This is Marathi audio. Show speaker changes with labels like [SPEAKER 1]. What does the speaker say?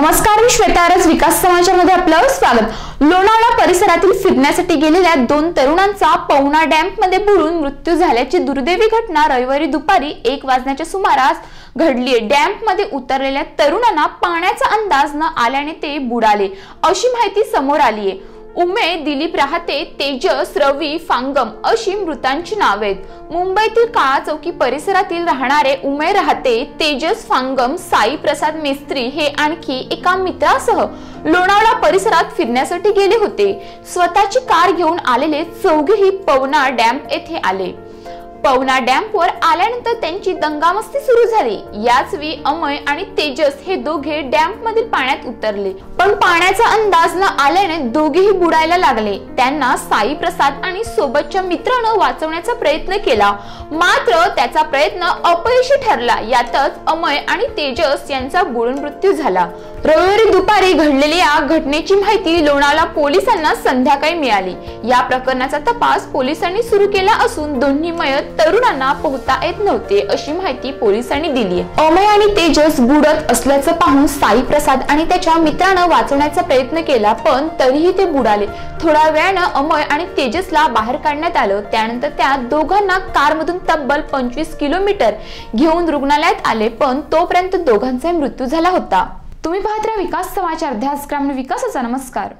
[SPEAKER 1] नमस्कार मी श्वेता आरस विकास समाजामध्ये आपलं स्वागत. लोणावळा परिसरातील फिरण्यासाठी गेलेल्या दोन तरुणांचा पवना डॅम्पमध्ये बुडून मृत्यू झाल्याची दुर्दैवी घटना रविवारी दुपारी एक वाजण्याच्या सुमारास घडली डॅम्पमध्ये उतरलेल्या तरुणांना पाण्याचा अंदाज न आल्याने ते बुडाले. अशी माहिती समोर आली आहे उमे दिलीप राहते तेजस रवी फांगम अशी मृतांची नावे आहेत मुंबईतील काळा चौकी परिसरातील राहणारे उमे राहते तेजस फांगम साई प्रसाद मेस्त्री हे आणखी एका मित्रासह लोणावळा परिसरात फिरण्यासाठी गेले होते. स्वतःची कार घेऊन आलेले चौघेही पवना डॅम येथे आले. पवना वर आल्यानंतर त्यांची दंगामस्ती सुरू झाली. याच वेळी अमय आणि तेजस हे दोघे डॅम्प मधील पाण्यात उतरले. पण पाण्याचा अंदाज न आल्याने दोघेही बुडायला लागले. त्यांना साई प्रसाद आणि सोबतच्या मित्रानं वाचवण्याचा प्रयत्न केला. मात्र त्याचा प्रयत्न अपयशी ठरला. यातच अमय आणि तेजस यांचा बुडून मृत्यू झाला. रविवारी दुपारी घडलेल्या या घटनेची माहिती लोणावळा पोलिसांना संध्याकाळी मिळाली. या प्रकरणाचा तपास पोलिसांनी सुरू केला असून दोन्ही मयत तरुणांना पोहता येत नव्हते अशी माहिती पोलिसांनी दिली आहे. अमय आणि तेजस बुडत असल्याचं पाहून साई प्रसाद आणि त्याच्या मित्रानं वाचवण्याचा प्रयत्न केला पण तरीही ते बुडाले. थोड्या वेळानं अमय आणि तेजसला बाहेर काढण्यात आलं. त्यानंतर त्या दोघांना कारमधून तब्बल पंचवीस किलोमीटर घेऊन रुग्णालयात आले पण तोपर्यंत दोघांचा मृत्यू झाला होता. तुम्ही पाहत राहा विकास समाचार ध्यास ग्रामीण विकासाचा नमस्कार.